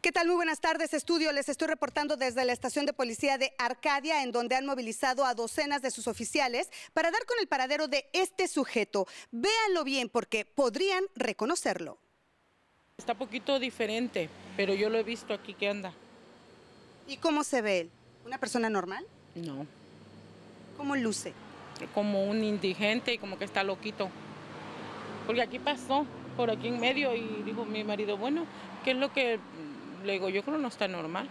¿Qué tal? Muy buenas tardes, estudio. Les estoy reportando desde la estación de policía de Arcadia, en donde han movilizado a docenas de sus oficiales para dar con el paradero de este sujeto. Véanlo bien porque podrían reconocerlo. Está poquito diferente, pero yo lo he visto aquí que anda. ¿Y cómo se ve él? ¿Una persona normal? No, ¿Cómo luce? como un indigente y como que está loquito. Porque aquí pasó, por aquí en medio, y dijo mi marido, bueno, ¿qué es lo que le digo? Yo creo que no está normal.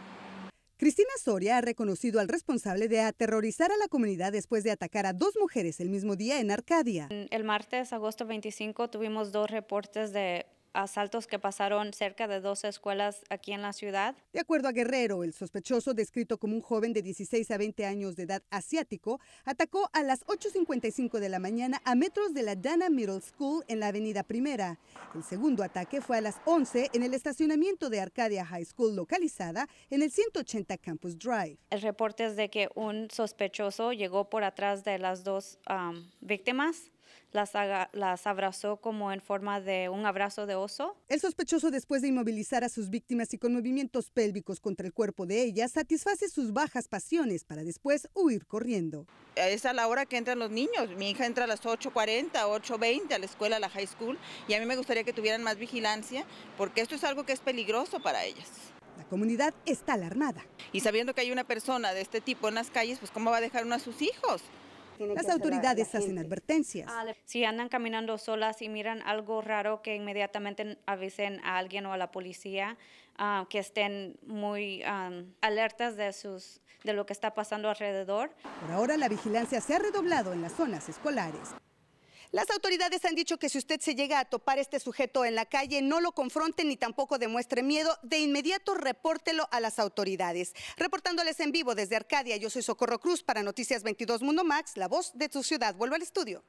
Cristina Soria ha reconocido al responsable de aterrorizar a la comunidad después de atacar a dos mujeres el mismo día en Arcadia. El martes, agosto 25, tuvimos dos reportes de asaltos que pasaron cerca de dos escuelas aquí en la ciudad. De acuerdo a Guerrero, el sospechoso, descrito como un joven de 16 a 20 años de edad asiático, atacó a las 8.55 de la mañana a metros de la Dana Middle School en la avenida Primera. El segundo ataque fue a las 11 en el estacionamiento de Arcadia High School localizada en el 180 Campus Drive. El reporte es de que un sospechoso llegó por atrás de las dos víctimas, las, abrazó como en forma de un abrazo de oso. El sospechoso, después de inmovilizar a sus víctimas y con movimientos pélvicos contra el cuerpo de ellas, satisface sus bajas pasiones para después huir corriendo. es a la hora que entran los niños. Mi hija entra a las 8.40, 8.20 a la escuela, a la high school, y a mí me gustaría que tuvieran más vigilancia, porque esto es algo que es peligroso para ellas. La comunidad está alarmada. Y sabiendo que hay una persona de este tipo en las calles, pues ¿cómo va a dejar uno a sus hijos? Las autoridades hacen advertencias. Si andan caminando solas y miran algo raro, que inmediatamente avisen a alguien o a la policía, ah, que estén muy am, alertas de, sus, de lo que está pasando alrededor. Por ahora la vigilancia se ha redoblado en las zonas escolares. Las autoridades han dicho que si usted se llega a topar este sujeto en la calle, no lo confronte ni tampoco demuestre miedo, de inmediato repórtelo a las autoridades. Reportándoles en vivo desde Arcadia, yo soy Socorro Cruz para Noticias 22 Mundo Max, la voz de tu ciudad. Vuelvo al estudio.